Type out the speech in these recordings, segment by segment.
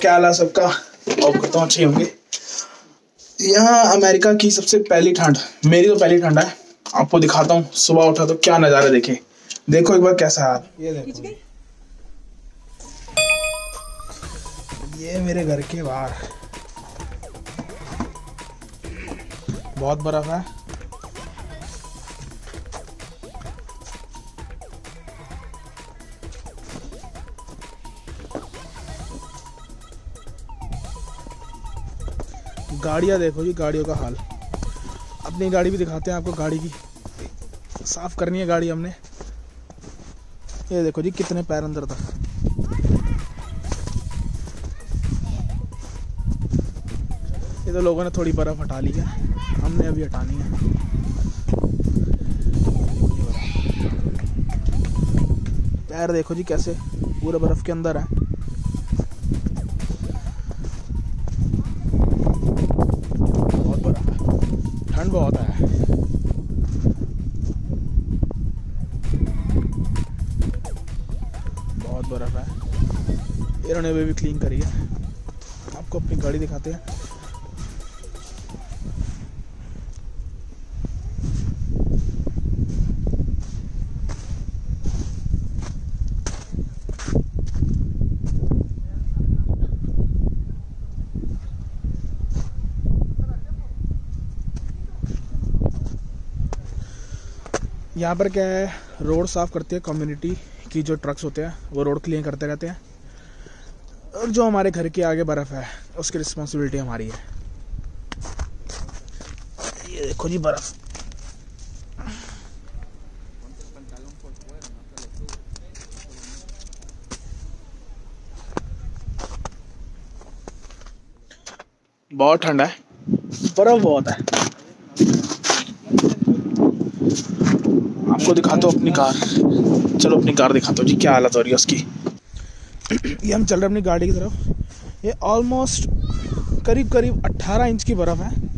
क्या हाल है सबका? और करता हूँ अच्छे होंगे। यहाँ अमेरिका की सबसे पहली ठंड मेरी तो पहली ठंड है। आपको दिखाता हूँ सुबह उठा तो क्या नज़ारा देखे। देखो एक बार कैसा है ये देखो। ये मेरे घर के बाहर। बहुत बर्फ़ है। गाड़ियाँ देखो जी, गाड़ियों का हाल। अपनी गाड़ी भी दिखाते हैं आपको, गाड़ी की। साफ़ करनी है गाड़ी हमने। ये देखो जी, कितने पैर अंदर तक ये तो लोगों ने थोड़ी बर्फ़ हटा ली है। हमने अभी हटानी है। पैर देखो जी कैसे पूरे बर्फ़ के अंदर है। अभी भी क्लीन करी है। आपको अपनी गाड़ी दिखाते हैं। यहाँ पर क्या है रोड साफ़ करती है कम्युनिटी की जो ट्रक्स होते हैं, वो रोड क्लीन करते रहते हैं। और जो हमारे घर के आगे बर्फ़ है, उसकी रिस्पॉन्सिबिलिटी हमारी है। ये देखो जी बर्फ़। बहुत ठंडा है। बर्फ़ बहुत है। आपको दिखाता हूँ अपनी कार। चलो अपनी कार दिखाता हूँ जी, क्या हालत हो रही है उसकी? ये हम चल रहे हैं अपनी गाड़ी की तरफ़। ये ऑलमोस्ट करीब करीब 18 इंच की बर्फ़ है।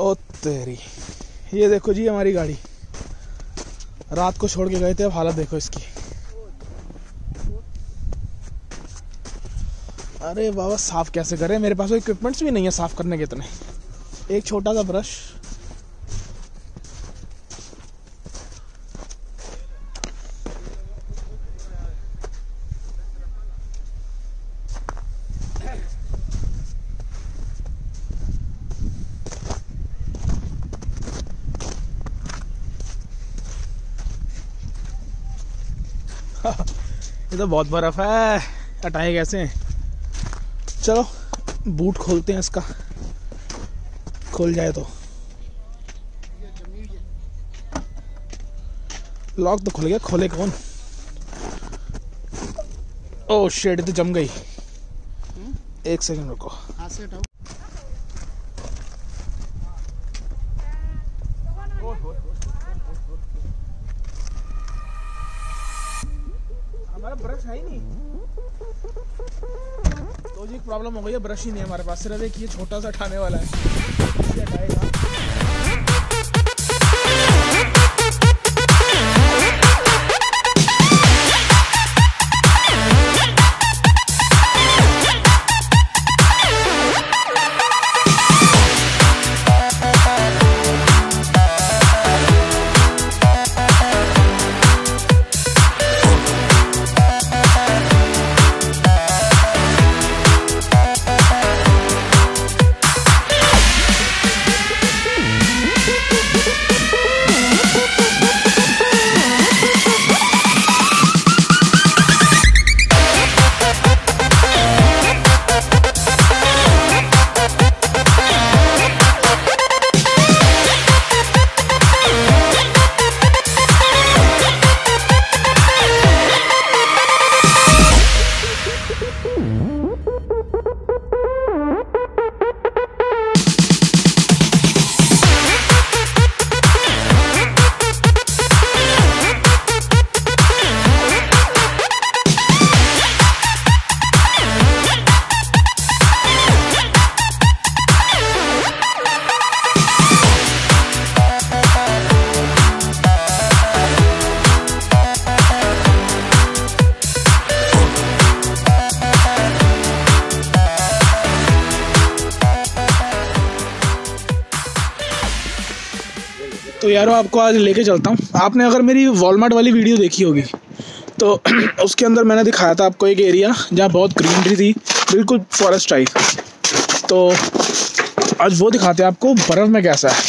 ओ तेरी, ये देखो जी हमारी गाड़ी। रात को छोड़ के गए थे, अब हालत देखो इसकी। अरे बाबा, साफ़ कैसे करें? मेरे पास इक्विपमेंट्स भी नहीं है साफ़ करने के इतने। एक छोटा सा ब्रश ये तो बहुत बर्फ़ है। हटाए कैसे चलो बूट खोलते हैं इसका। खोल जाए तो। लॉक तो खुल गया, खोले कौन? ओ शेड तो जम गई। एक सेकंड रुको। ब्रश है ही नहीं। तो जी प्रॉब्लम हो गई है ब्रश ही नहीं हमारे पास। सिर्फ़ एक ये छोटा सा उठाने वाला है। तो यारो आपको आज लेके चलता हूँ। आपने अगर मेरी वॉलमार्ट वाली वीडियो देखी होगी तो उसके अंदर मैंने दिखाया था आपको एक एरिया जहाँ बहुत ग्रीनरी थी, बिल्कुल फॉरेस्ट टाइप तो आज वो दिखाते हैं आपको बर्फ़ में कैसा है।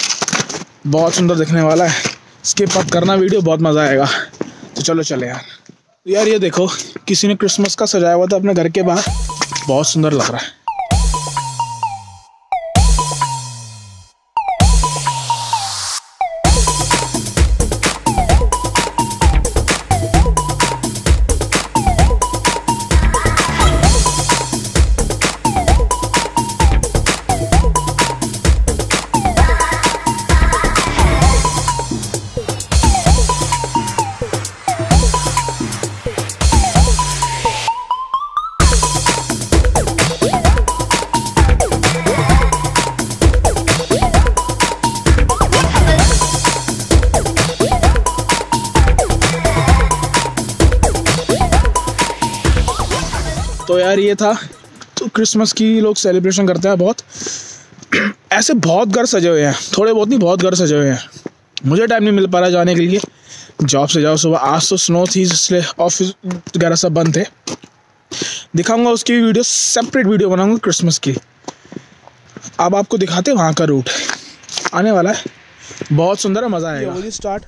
बहुत सुंदर दिखने वाला है। स्किप अप करना वीडियो बहुत मज़ा आएगा। तो चलो चले यार। यार ये देखो, किसी ने क्रिसमस का सजाया हुआ था अपने घर के बाहर। बहुत सुंदर लग रहा है। तो यार ये था। तो क्रिसमस की लोग सेलिब्रेशन करते हैं बहुत। ऐसे बहुत घर सजे हुए हैं। थोड़े बहुत नहीं, बहुत घर सजे हुए हैं। मुझे टाइम नहीं मिल पा रहा जाने के लिए। जॉब से जाओ सुबह। आज तो स्नो थी, इसलिए ऑफ़िस वगैरह सब बंद थे। दिखाऊँगा उसकी वीडियो सेपरेट वीडियो बनाऊँगा क्रिसमस की। अब आपको दिखाते वहाँ का रूट आने वाला है। बहुत सुंदर है मज़ा आएगा। होली स्टार्ट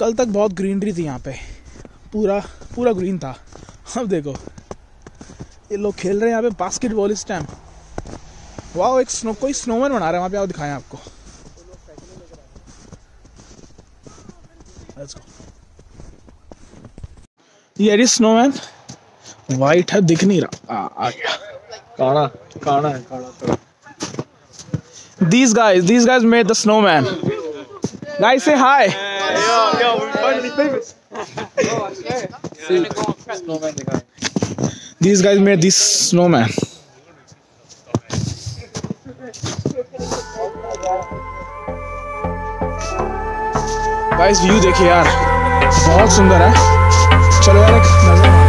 कल तक बहुत ग्रीनरी थी यहाँ पे। पूरा पूरा ग्रीन था। अब देखो। ये लोग खेल रहे हैं यहाँ पे बास्केटबॉल इस टाइम वाह एक स्नो कोई स्नोमैन बना रहे हैं वहाँ पे आओ दिखाएँ आपको. ये स्नोमैन वाइट है दिख नहीं रहा. आ, आ गया. काना काना है काना These guys, these guys made the snowman. Guys, say hi. Yo, yo, we're finally famous. Snowman दिखा These guys made this snowman. Guys view देखिए यार, बहुत सुंदर है चलो यार एक नज़र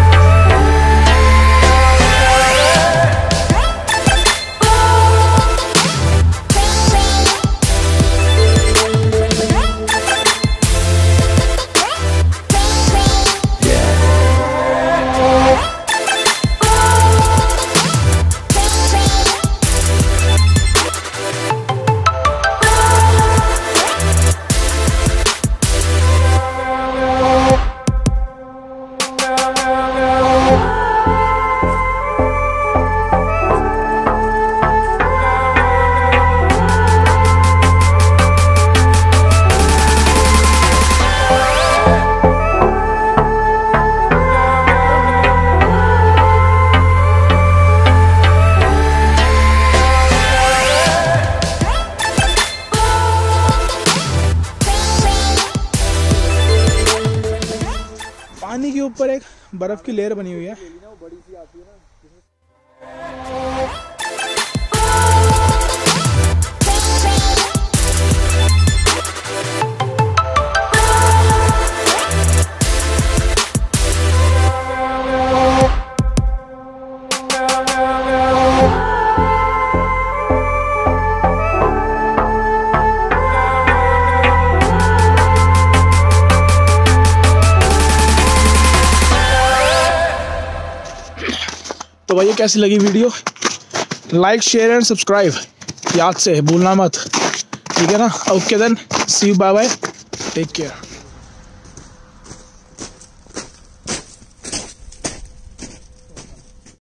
ऊपर एक बर्फ़ की लेयर बनी हुई है। तो भैया कैसी लगी video? Like share and subscribe याद से भूलना मत। ठीक है ना? Okay then see bye bye take care